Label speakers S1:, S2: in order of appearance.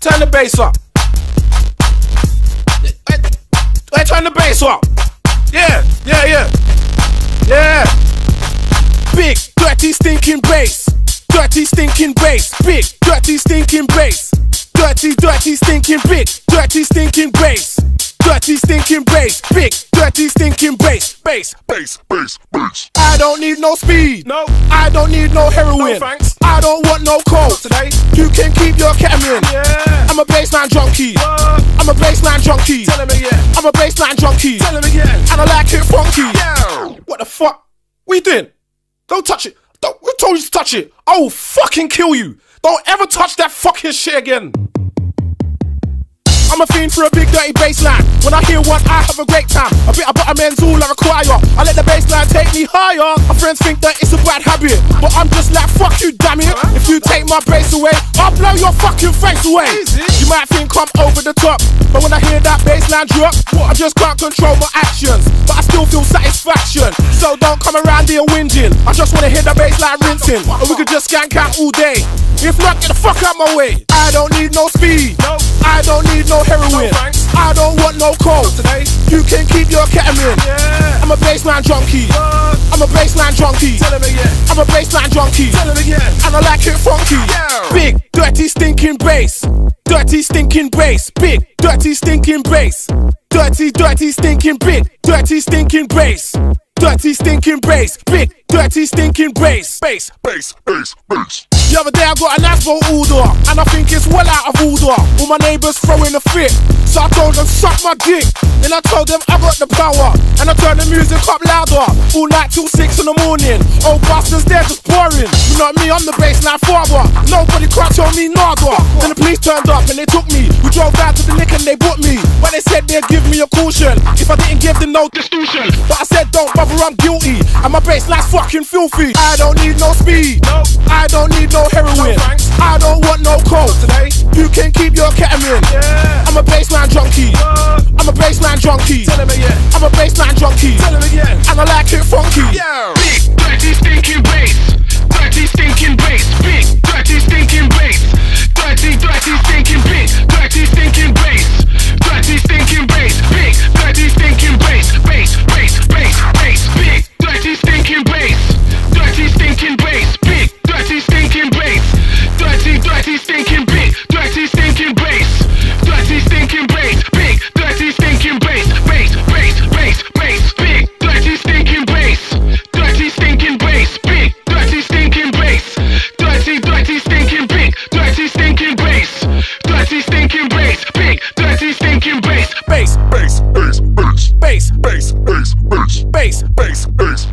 S1: Turn the bass up. I, I turn the bass up. Yeah, yeah, yeah. Yeah. Big, dirty, stinking bass. Dirty, stinking bass. Big, dirty, stinking bass. Dirty, dirty, stinking big. Dirty, stinking bass. Dirty, stinking bass. Big, dirty, stinking bass. Bass,
S2: bass, bass, bass.
S1: I don't need no speed. No. I don't need no heroin. No thanks. I don't want no coke. Today. You can keep your ketamine. Yeah.
S2: I'm
S1: a bassline junkie.
S2: What?
S1: I'm a bassline junkie.
S2: Tell him again.
S1: I'm a bassline junkie.
S2: Tell him again.
S1: And I like it funky.
S2: Yeah.
S1: What the fuck? You doing? Don't touch it. Don't, who told you to touch it? I will fucking kill you. Don't ever touch that fucking shit again. I'm a fiend for a big dirty bassline. When I hear one, I have a great time. A bit of butterman's all I require. I let the bassline take me higher. My friends think that it's a bad habit, but I'm just like fuck you, damn it. If you take my bass away, I'll blow your fucking face away. You might think I'm over the top, but when I hear that bassline drop, I just can't control my actions. But I still feel satisfaction. So don't come around here whinging. I just wanna hear the bassline rinsing, and we could just skank out all day. If not, get the fuck out my way. I don't need no speed.
S2: No.
S1: I don't need no heroin.
S2: No.
S1: I don't want no coke.
S2: Today.
S1: You can keep your ketamine.
S2: Yeah.
S1: I'm a bassline junkie.
S2: What?
S1: I'm a bassline junkie.
S2: Tell him again.
S1: I'm a bassline junkie.
S2: Tell him again.
S1: And I like it funky.
S2: Yeah.
S1: Big, dirty, stinking bass. Dirty, stinking bass. Big, dirty, stinking bass. Dirty, dirty, stinking big. Dirty, stinking bass. Dirty, stinking bass. Big, dirty, stinking bass. Bass.
S2: Bass, bass, bass.
S1: The other day I got an ASBO order, and I think it's well out of order. All my neighbours throwing a fit, so I told them suck my dick. Then I told them I got the power, and I turned the music up louder, all night till six in the morning. Old bastards, they're just boring. You know me, I'm the bassline father. Nobody can't tell me nada. Then the police turned up and they took me. We drove down to the nick and they bought me, but they said they'd give me a caution if I didn't give them no distortion. But I said don't bother, I'm guilty, and my bassline's fucking filthy. I don't need no speed.
S2: No.
S1: I don't need no heroin.
S2: No.
S1: I don't want no coke.
S2: Today.
S1: You can keep your ketamine.
S2: Yeah.
S1: I'm a bassline junkie.
S2: What?
S1: I'm a bassline junkie.
S2: Tell him again.
S1: I'm a bassline junkie.
S2: Tell him again.
S1: And I like it
S2: bass. Bass,